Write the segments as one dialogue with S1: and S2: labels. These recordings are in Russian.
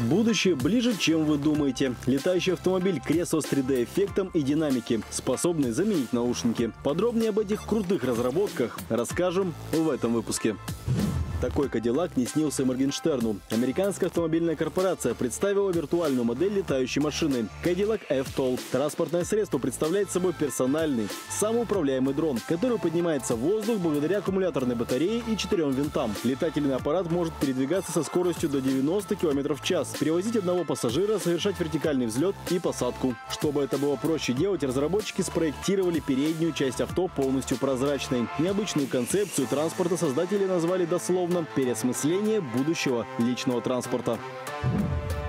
S1: Будущее ближе, чем вы думаете. Летающий автомобиль кресло с 3D-эффектом и динамики, способный заменить наушники. Подробнее об этих крутых разработках расскажем в этом выпуске. Такой Кадиллак не снился Моргенштерну. Американская автомобильная корпорация представила виртуальную модель летающей машины Cadillac F-Tol. Транспортное средство представляет собой персональный, самоуправляемый дрон, который поднимается в воздух благодаря аккумуляторной батарее и четырем винтам. Летательный аппарат может передвигаться со скоростью до 90 км в час, перевозить одного пассажира, совершать вертикальный взлет и посадку. Чтобы это было проще делать, разработчики спроектировали переднюю часть авто полностью прозрачной. Необычную концепцию транспорта создатели назвали дословно переосмысление будущего личного транспорта.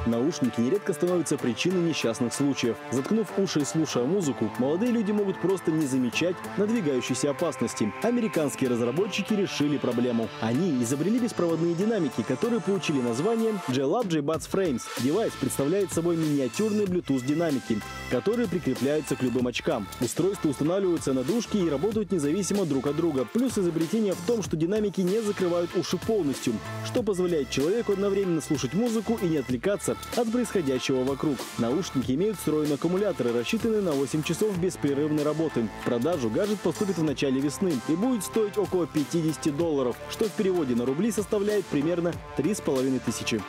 S1: Наушники нередко становятся причиной несчастных случаев. Заткнув уши и слушая музыку, молодые люди могут просто не замечать надвигающейся опасности. Американские разработчики решили проблему. Они изобрели беспроводные динамики, которые получили название J-Lab J-Buds Frames. Девайс представляет собой миниатюрные Bluetooth динамики, которые прикрепляются к любым очкам. Устройства устанавливаются на дужки и работают независимо друг от друга. Плюс изобретение в том, что динамики не закрывают уши полностью, что позволяет человеку одновременно слушать музыку и не отвлекаться от происходящего вокруг. Наушники имеют встроенные аккумуляторы, рассчитанные на 8 часов беспрерывной работы. В продажу гаджет поступит в начале весны и будет стоить около 50 долларов, что в переводе на рубли составляет примерно 3,5 тысячи.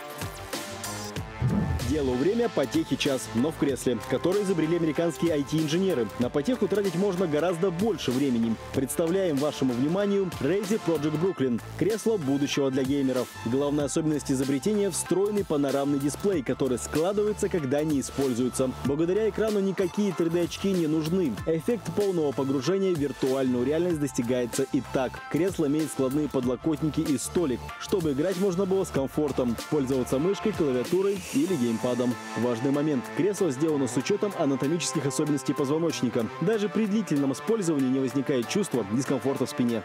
S1: Делаю время, потехи час, но в кресле, которое изобрели американские IT-инженеры. На потеху тратить можно гораздо больше времени. Представляем вашему вниманию Razer Project Brooklyn – кресло будущего для геймеров. Главная особенность изобретения – встроенный панорамный дисплей, который складывается, когда не используется. Благодаря экрану никакие 3D-очки не нужны. Эффект полного погружения в виртуальную реальность достигается и так. Кресло имеет складные подлокотники и столик, чтобы играть можно было с комфортом, пользоваться мышкой, клавиатурой или гейм геймпадом. Важный момент. Кресло сделано с учетом анатомических особенностей позвоночника. Даже при длительном использовании не возникает чувства дискомфорта в спине.